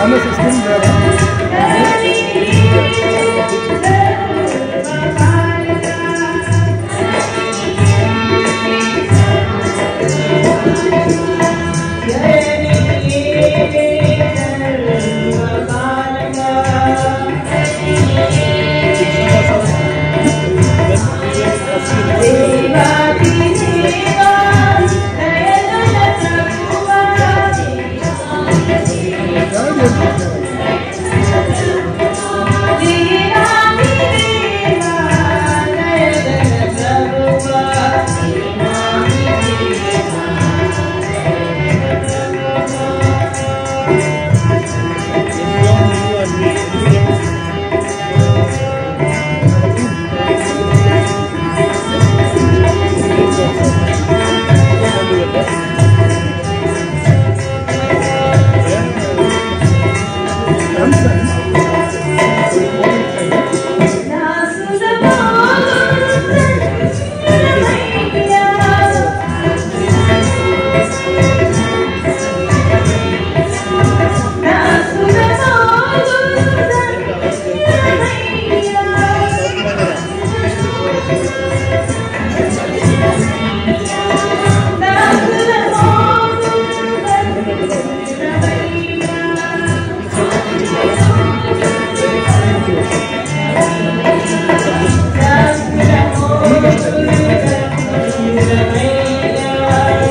on the system. Yeah.